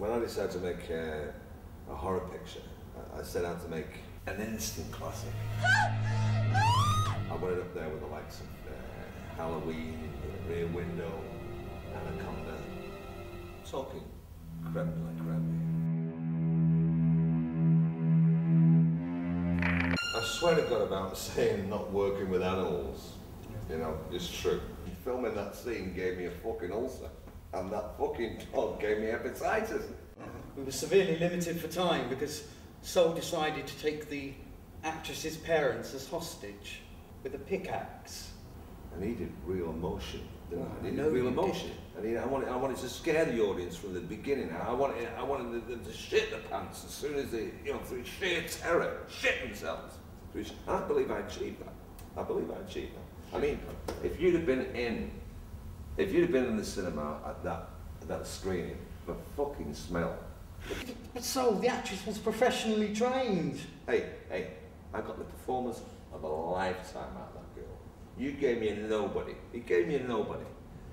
when I decided to make uh, a horror picture, I, set out to make an instant classic. I went up there with the likes of uh, Halloween, Rear Window, Anaconda, talking creme like creme. I swear to God about saying not working with animals, you know, it's true. Filming that scene gave me a fucking ulcer, and that fucking dog gave me hepatitis. We were severely limited for time because Sol decided to take the actress's parents as hostage with a pickaxe. And he did real emotion, didn't he? I know did real emotion. And he, I, wanted, I wanted to scare the audience from the beginning. I wanted, I wanted them to shit their pants as soon as they, you know, through sheer terror, shit themselves. Through sh- And I believe I achieved that. I believe I achieved that. I mean, if you'd have been in, if you'd have been in the cinema at that, at that screening, the fucking smell. But Sol, the actress was professionally trained. Hey, hey, I got the performance of a lifetime out of that girl. You gave me a nobody. You gave me a nobody.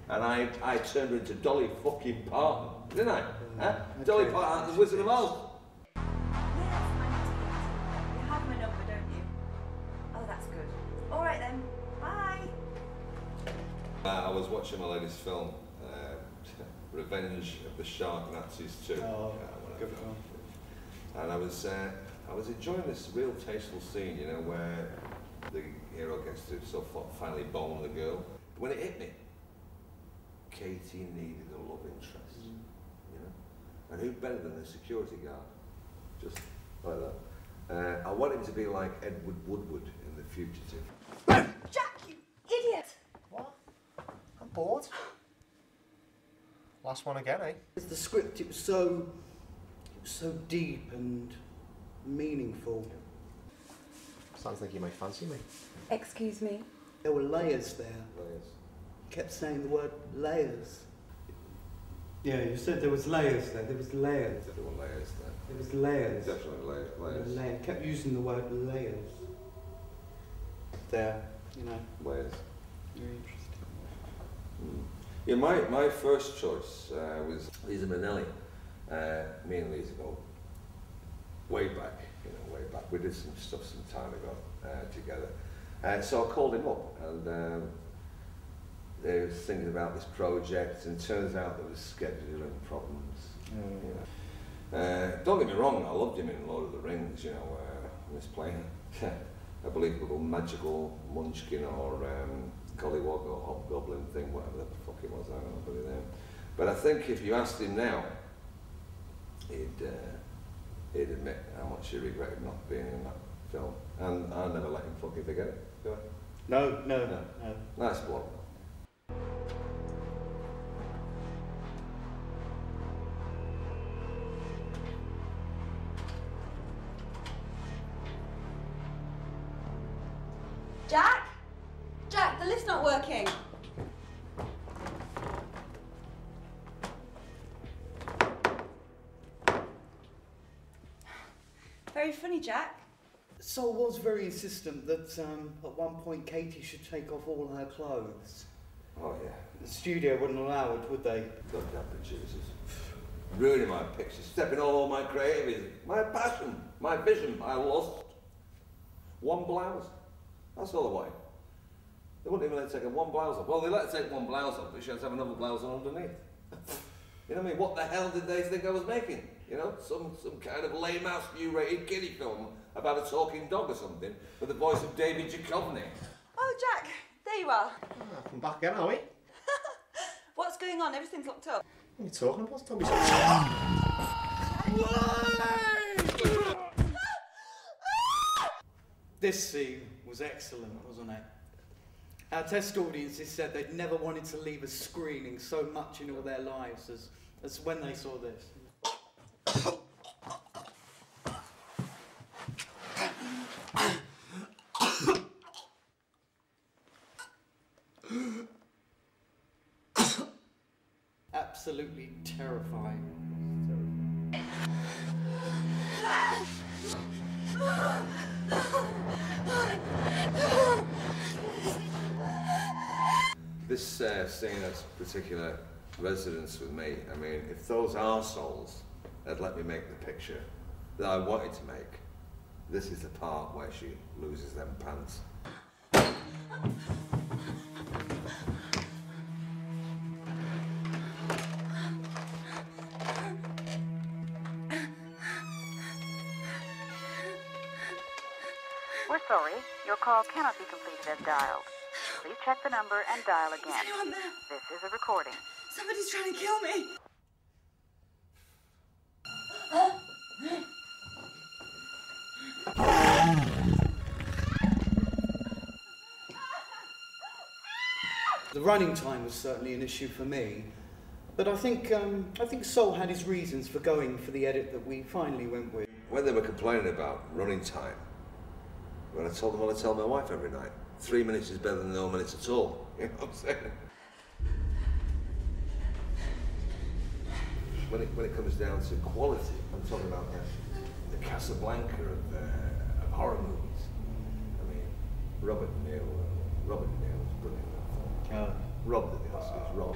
And I, I turned her into Dolly fucking Parton, didn't I? Mm, huh? Dolly okay. Parton, the Wizard of Oz. I was watching my latest film, uh, Revenge of the Shark Nazis 2. Oh, uh, good film. And I was, uh, I was enjoying this real tasteful scene, you know, where the hero gets to sort of finally bone the girl. When it hit me, Katie needed a love interest, you know. And who better than the security guard? Just like that. Uh, I want him to be like Edward Woodward in The Fugitive. Jack, you idiot! What? I'm bored. Last one again, eh? The script, it was so, it was so deep and meaningful. Sounds like you might fancy me. Excuse me. There were layers there. Layers. You kept saying the word layers. Yeah, you said there was layers there. There was layers. There were layers there. There was layers. Definitely lay- There were layers. layer- kept using the word layers. There, you know. Layers. Very interesting. Mm. Yeah, my, my first choice uh, was Liza Minnelli. Uh, me and Lisa go way back, you know, way back. We did some stuff some time ago uh, together. Uh, so I called him up and um, they was thinking about this project and turns out there was scheduling problems. You know. Uh, don't get me wrong, I loved him in Lord of the Rings, you know, uh, he was playing a believable magical munchkin or um, gollywog or hobgoblin thing, whatever the fuck it was, I don't know, but, it, um, but I think if you asked him now, he'd, uh, he'd admit how much he regretted not being in that film. And I never let him fucking forget it, do I? No, no, No. no. Nice bloke. Jack? Jack, the lift's not working. Very funny, Jack. Sol was very insistent that um, at one point Katie should take off all her clothes. Oh yeah, The studio wouldn't allow it, would they? goddamn producers. Ruining my pictures, stepping all over my creativity, my passion, my vision, I lost. One blouse. That's all I wanted. They wouldn't even let her take one blouse off. Well, they let her take one blouse off, but she had to have another blouse on underneath. you know what I mean? What the hell did they think I was making? You know, some, some kind of lame-ass U-rated kiddie film about a talking dog or something with the voice of David Duchovny. Oh, Jack, there you are. Ah, come back again, are we? What's going on? Everything's locked up. What are you talking about? Tell me something. This scene was excellent, wasn't it? Our test audiences said they'd never wanted to leave a screening so much in all their lives as, as when they saw this. Absolutely terrifying. Uh, scene has particular resonance with me. I mean, if those arseholes had let me make the picture that I wanted to make, this is the part where she loses them pants. We're sorry. Your call cannot be completed as dialed. Please check the number and dial Is again. anyone there? This is a recording. Somebody's trying to kill me. The running time was certainly an issue for me, but I think um, I think Sol had his reasons for going for the edit that we finally went with. When they were complaining about running time, when I told them what I tell my wife every night, three minutes is better than no minutes at all. You know what I'm saying? When it, when it comes down to quality, I'm talking about the, the Casablanca of, uh, of horror movies. I mean, Robert uh, Robert Niro was brilliant. in that film. Uh, Rob did the Oscars, Rob.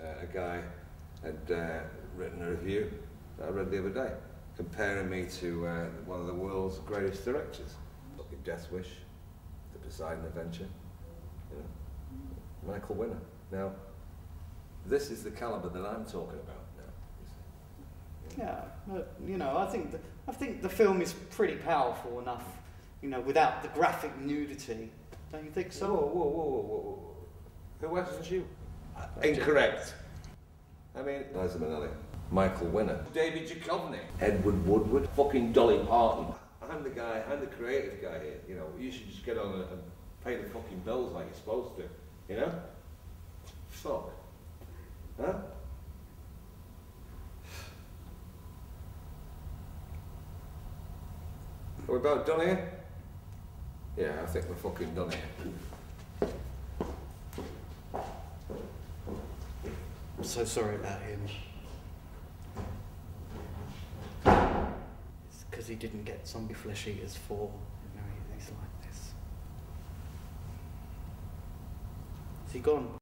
Uh, a guy had uh, written a review that I read the other day, comparing me to uh, one of the world's greatest directors. Fucking Death Wish, The Poseidon Adventure, you know, Michael Winner. Now, this is the caliber that I'm talking about now. yeah, but, you know, I think the, I think the film is pretty powerful enough, you know, without the graphic nudity. Don't you think Whoa, so? whoa, whoa, whoa, whoa. Who asked you? Incorrect. I mean, Liza Minnelli, Michael Winner, David Duchovny, Edward Woodward, fucking Dolly Parton. I'm the guy, I'm the creative guy here. You know, you should just get on and and pay the fucking bills like you're supposed to. You know? Fuck. Huh? Are we about done here? Yeah, I think we're fucking done here. I'm so sorry about him. It's because he didn't get Zombie Flesh Eaters for. You know, he's like this. Is he gone?